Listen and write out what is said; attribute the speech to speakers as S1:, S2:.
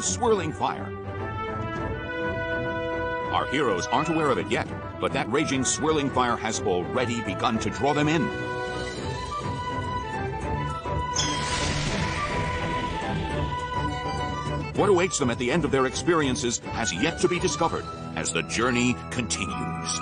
S1: swirling fire. Our heroes aren't aware of it yet, but that raging, swirling fire has already begun to draw them in. What awaits them at the end of their experiences has yet to be discovered as the journey continues.